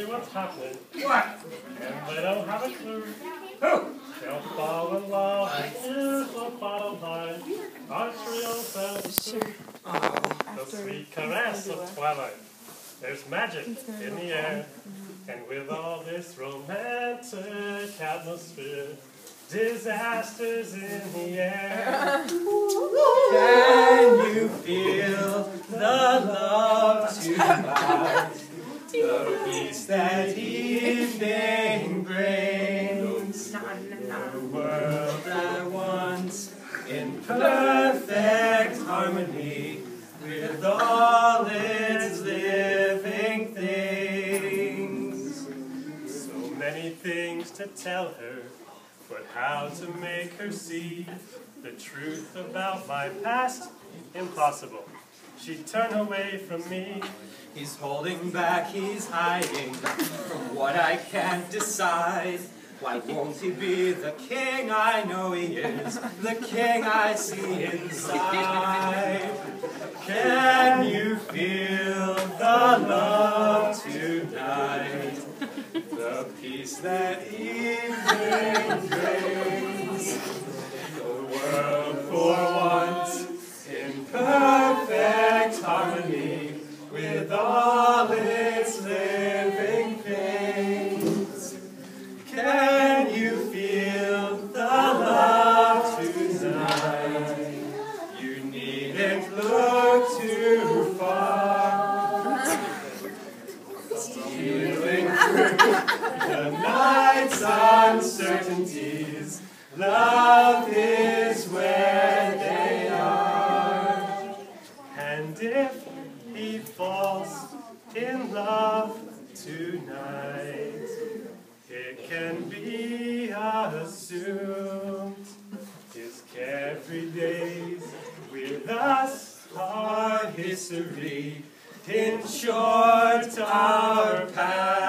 you what's happening, What? and they don't have a clue. Who? They'll fall in love with the bottom line. Archery old bells, the sweet caress of twilight. There's magic in the air, and with all this romantic atmosphere, disasters in the air. Can you feel the love tonight? The peace that evening brings. The world at once in perfect harmony with all its living things. So many things to tell her, but how to make her see the truth about my past? Impossible. She'd turn away from me. He's holding back, he's hiding from what I can't decide. Why won't he be the king I know he is, the king I see inside? Can you feel the love tonight? The peace that evening brings. With all its living things. Can you feel the love tonight? You needn't look too far. Stealing through the night's uncertainties, love is where they are. And if in love tonight, it can be assumed. His carefree days with us are history. In short, our pal